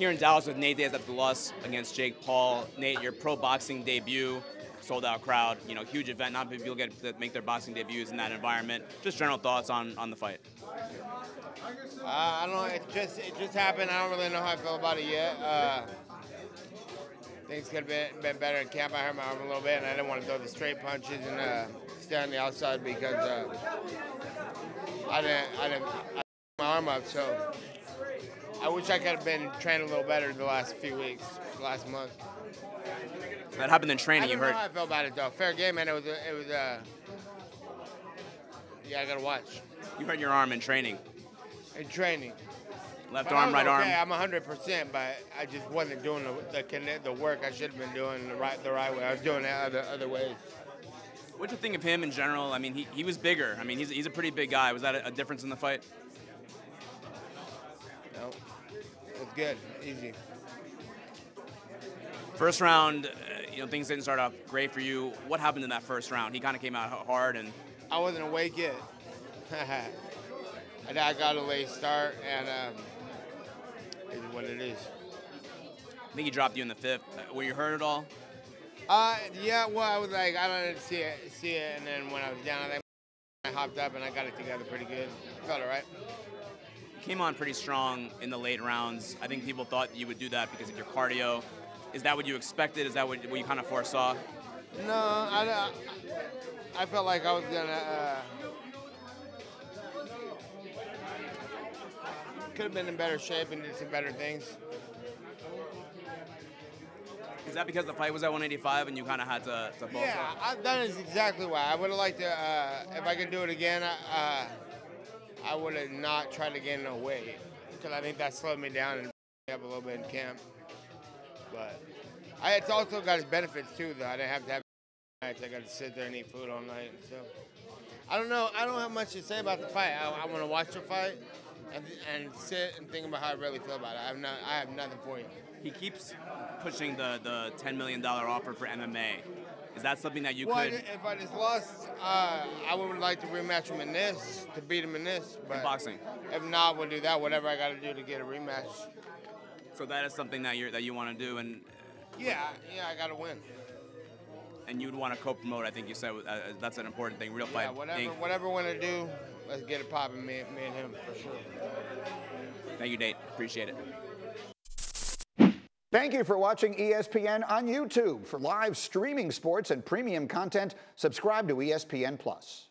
Here in Dallas with Nate Diaz loss against Jake Paul. Nate, your pro boxing debut, sold out crowd, you know, huge event. Not many people get to make their boxing debuts in that environment. Just general thoughts on, on the fight. Uh, I don't know. It just it just happened. I don't really know how I feel about it yet. Uh, things could have been, been better in camp. I hurt my arm a little bit, and I didn't want to throw the straight punches and uh, stay on the outside because uh, I didn't I didn't I my arm up. So I wish I could have been trained a little better the last few weeks, last month. That happened in training. You heard. how I felt about it though. Fair game, man. It was it was uh, yeah. I gotta watch You hurt your arm in training. in training. Left But arm, right arm. okay. I'm 100, percent but I just wasn't doing the the, the work I should have been doing the right the right way. I was doing it other other ways. What do you think of him in general? I mean, he, he was bigger. I mean, he's, he's a pretty big guy. Was that a, a difference in the fight? No, it was good, easy. First round, uh, you know, things didn't start off great for you. What happened in that first round? He kind of came out hard, and I wasn't awake yet. and I got a late start, and um, it's what it is. I think he dropped you in the fifth. Were you hurt at all? Uh, yeah. Well, I was like, I don't see it, see it, and then when I was down, I, I hopped up and I got it together pretty good. Felt alright. Came on pretty strong in the late rounds. I think people thought you would do that because of your cardio. Is that what you expected? Is that what, what you kind of foresaw? No, I, I felt like I was gonna. Uh, could have been in better shape and did some better things. Is that because the fight was at 185 and you kind of had to, to Yeah. I, that is exactly why. I would have liked to. Uh, if I could do it again, uh, I would have not tried to gain no weight because I think that slowed me down and up a little bit in camp. But I, it's also got its benefits too, though. I didn't have to have nights. I got to sit there and eat food all night. So I don't know. I don't have much to say about the fight. I, I want to watch the fight and, and sit and think about how I really feel about it. I have not. I have nothing for you. He keeps pushing the, the $10 million offer for MMA. Is that something that you well, could if I just lost, uh, I would like to rematch him in this to beat him in this. But in boxing? If not, we'll do that. Whatever I got to do to get a rematch. So that is something that you that you want to do, and Yeah, yeah, I got to win. And you'd want to co-promote. I think you said uh, that's an important thing. Real Yeah, fight. whatever, Inc. whatever we want to do, let's get it popping. Me, me and him for sure. Thank you, Nate. Appreciate it. Thank you for watching E ESPN on YouTube. For live streaming sports and premium content, subscribe to E ESPN Plus.